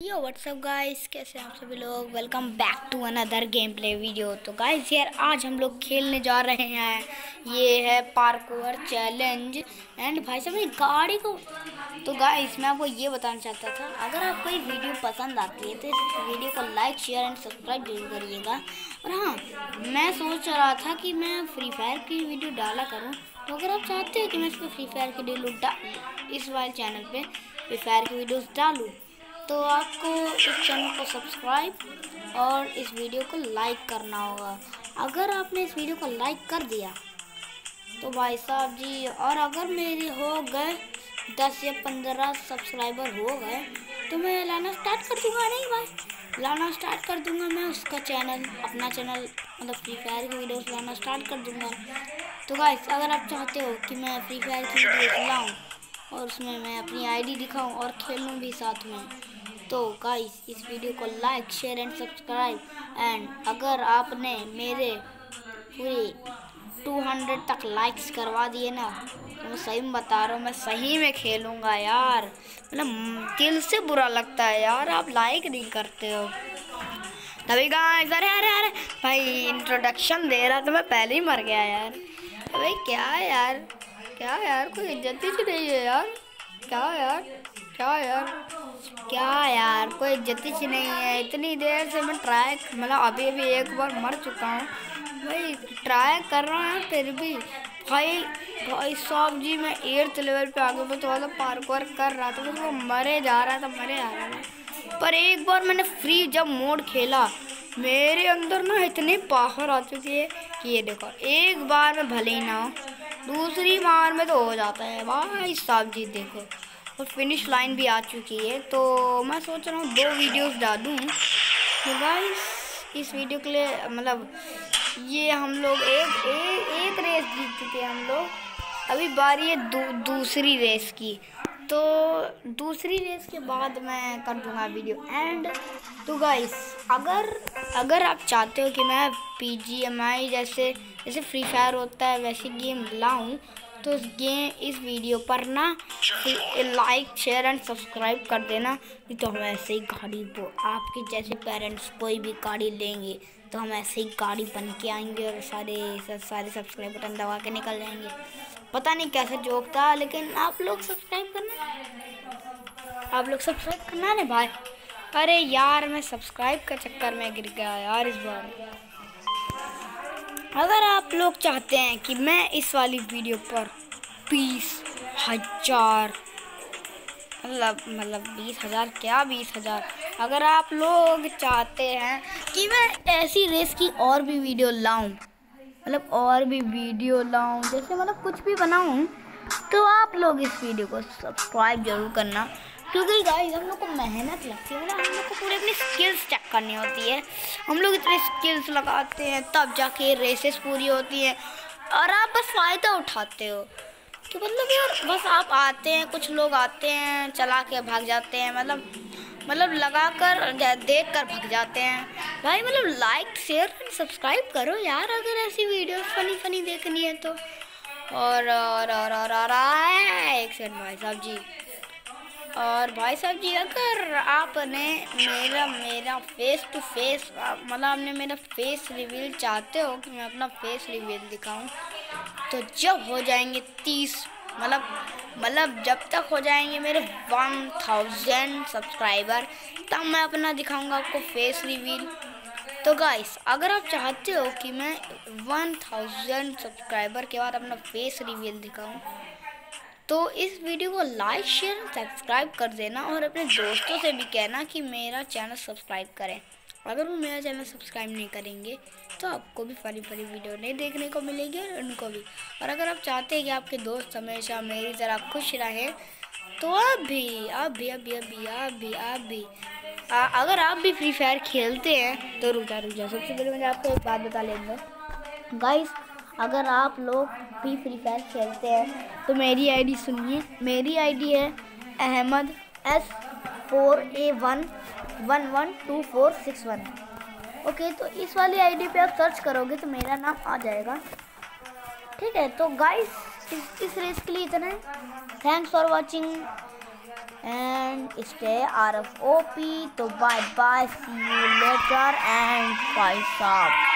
यो WhatsApp guys कैसे हैं आप सभी लोग? Welcome back to another game play video तो गाइस यार, आज हम लोग खेलने जा रहे हैं। ये है पार्कोर चैलेंज एंड भाई साहब, ये गाड़ी को तो गाइस मैं आपको ये बताना चाहता था। अगर आपको ये वीडियो पसंद आती है तो इस वीडियो को लाइक शेयर एंड सब्सक्राइब ज़रूर करिएगा। और हाँ मैं सोच रहा था कि मैं फ्री फायर की वीडियो डाला करूँ। तो अगर आप चाहते हो कि मैं इस फ्री फायर की वीडियो इस वाले चैनल पर फ्री फायर की वीडियोज़ डालूँ तो आपको इस चैनल को सब्सक्राइब और इस वीडियो को लाइक करना होगा। अगर आपने इस वीडियो को लाइक कर दिया तो भाई साहब जी, और अगर मेरे हो गए दस या पंद्रह सब्सक्राइबर हो गए तो मैं लाना स्टार्ट कर दूँगा। नहीं भाई, लाना स्टार्ट कर दूँगा मैं उसका चैनल अपना चैनल मतलब फ्री फायर की वीडियोस लाना स्टार्ट कर दूँगा। तो गाइस अगर आप चाहते हो कि मैं फ्री फायर की वीडियो लाऊँ और उसमें मैं अपनी आईडी दिखाऊँ और खेलूं भी साथ में तो गाइस इस वीडियो को like share and subscribe and अगर आपने मेरे पूरे 200 तक लाइक्स करवा दिए ना तो मैं सही में बता रहा हूँ, मैं सही में खेलूँगा यार। मतलब दिल से बुरा लगता है यार, आप लाइक नहीं करते हो। तभी गाइस अरे अरे अरे, भाई इंट्रोडक्शन दे रहा तो मैं पहले ही मर गया यार। भाई, क्या यार? क्या यार, कोई इज़्ज़त ही नहीं है यार। क्या यार? क्या यार? क्या यार, कोई इज़्ज़त ही नहीं है। इतनी देर से मैं ट्राई मतलब अभी अभी एक बार मर चुका हूँ। भाई ट्राई कर रहा है, फिर भी भाई भाई साहब जी, मैं एट्थ लेवल पे आगे मैं थोड़ा सा पार्क वर्क कर रहा था तो मरे जा रहा था, मरे जा रहा था। पर एक बार मैंने फ्री जब मोड खेला, मेरे अंदर ना इतनी पावर आ चुकी है कि ये देखो, एक बार में भले ही ना हो, दूसरी बार में तो हो जाता है। भाई साहब जी देखो। और फिनिश लाइन भी आ चुकी है। तो मैं सोच रहा हूँ दो वीडियोस डालूँ। तो गाइस इस वीडियो के लिए मतलब ये हम लोग एक एक एक रेस जीत चुके हैं हम लोग। अभी बारी है दू, दूसरी रेस की। तो दूसरी रेस के बाद मैं कर दूँगा वीडियो एंड तो गाइस अगर अगर आप चाहते हो कि मैं पी जी एम आई जैसे जैसे फ्री फायर होता है वैसे गेम लाऊं तो इस गेम इस वीडियो पर ना लाइक शेयर एंड सब्सक्राइब कर देना। नहीं तो हम ऐसे ही गाड़ी आपके जैसे पेरेंट्स कोई भी गाड़ी लेंगे तो हम ऐसे ही गाड़ी बन के आएँगे और सारे सारे सब्सक्राइब बटन दबा के निकल जाएँगे। पता नहीं कैसे जोक था लेकिन आप लोग सब्सक्राइब करना। आप लोग सब्सक्राइब करना ना भाई। अरे यार मैं सब्सक्राइब का चक्कर में गिर गया यार इस बार। अगर आप लोग चाहते हैं कि मैं इस वाली वीडियो पर बीस हज़ार मतलब मतलब बीस हज़ार, क्या बीस हज़ार? अगर आप लोग चाहते हैं कि मैं ऐसी रेस की और भी वीडियो लाऊं मतलब और भी वीडियो लाऊं, जैसे मतलब कुछ भी बनाऊँ तो आप लोग इस वीडियो को सब्सक्राइब ज़रूर करना। क्योंकि गाइस हम लोग को मेहनत लगती है मतलब हम लोग को पूरी अपनी स्किल्स चेक करनी होती है हम लोग इतने स्किल्स लगाते हैं तब जाके रेसेस पूरी होती हैं और आप बस फ़ायदा उठाते हो कि मतलब यार बस आप आते हैं कुछ लोग आते हैं चला के भाग जाते हैं मतलब मतलब लगा कर देख कर भाग जाते हैं भाई मतलब लाइक शेयर एंड सब्सक्राइब करो यार अगर ऐसी वीडियो फनी फनी देखनी है तो और और और और, और, और एक सेकंड भाई साहब जी और भाई साहब जी, अगर आपने मेरा मेरा फेस टू फेस मतलब आपने मेरा फेस रिवील चाहते हो कि मैं अपना फेस रिवील दिखाऊँ तो जब हो जाएँगे तीस मतलब मतलब जब तक हो जाएँगे मेरे वन थाउज़ेंड सब्सक्राइबर तब मैं अपना दिखाऊँगा आपको फेस रिवील तो गाइस अगर आप चाहते हो कि मैं वन थाउज़ेंड सब्सक्राइबर के बाद अपना फेस रिवील दिखाऊँ तो इस वीडियो को लाइक, शेयर सब्सक्राइब कर देना और अपने दोस्तों से भी कहना कि मेरा चैनल सब्सक्राइब करें। अगर वो मेरा चैनल सब्सक्राइब नहीं करेंगे तो आपको भी फनी फनी वीडियो नहीं देखने को मिलेगी और उनको भी। और अगर आप चाहते हैं कि आपके दोस्त हमेशा मेरी तरह खुश रहें तो आप भी आप भी आप भी आप भी आप भी भी। अगर आप भी फ्री फायर खेलते हैं तो रुक जा रुक जा। सबसे पहले मैं आपको एक बात बता लेंगे गाइस अगर आप लोग भी फ्री फायर खेलते हैं तो मेरी आईडी सुनिए। मेरी आईडी है Ahmed S four A one one one two four six one okay तो इस वाली आईडी पे आप सर्च करोगे तो मेरा नाम आ जाएगा। ठीक है तो गाइस इस, इस रेस के लिए इतना thanks for watching and stay R F O P तो bye bye see you later and bye साहब